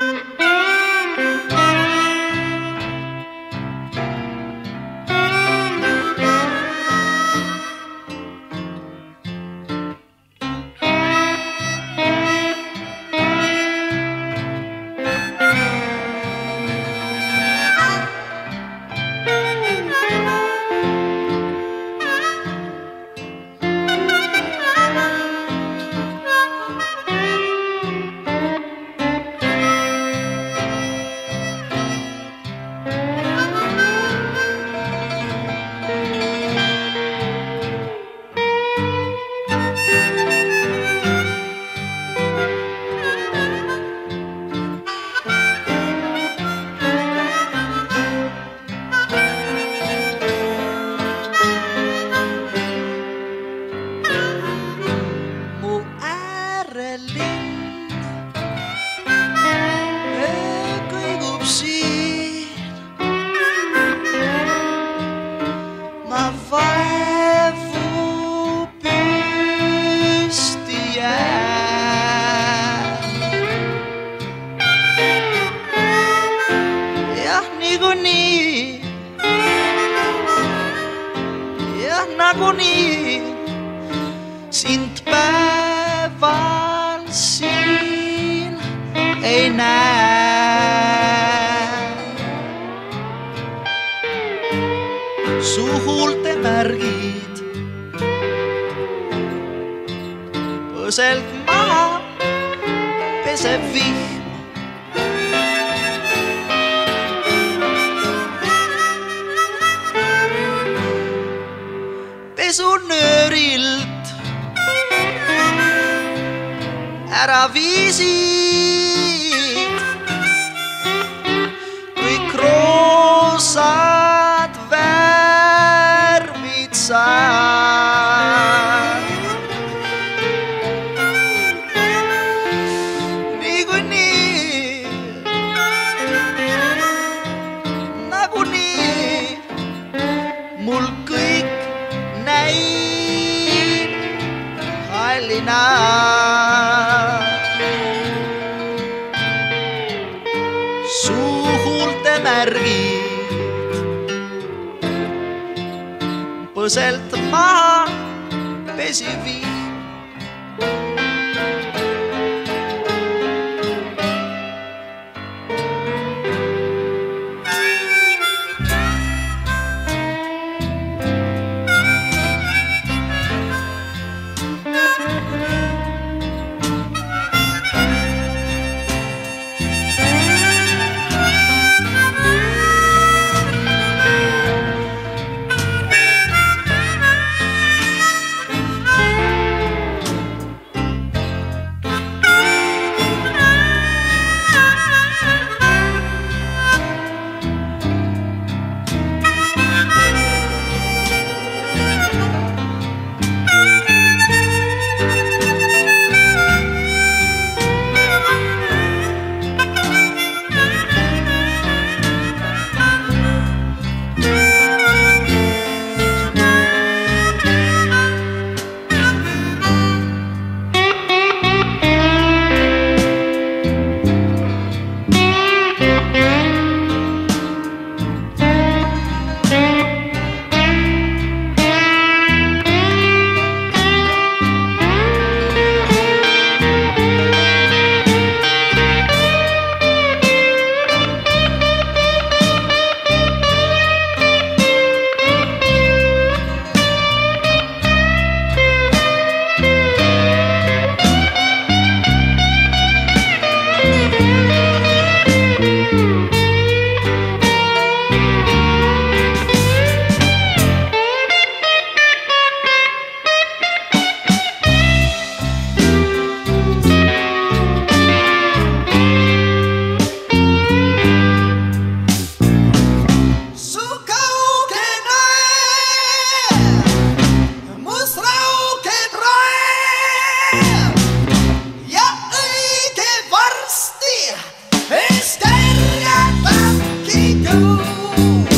Mm-hmm. Nagunii sind päeval siin ei näe. su huulte märgid põselt maha peseb vihm. Pesunöörilt ära viisid hallina. su huulte märgid põselt maha pesi go.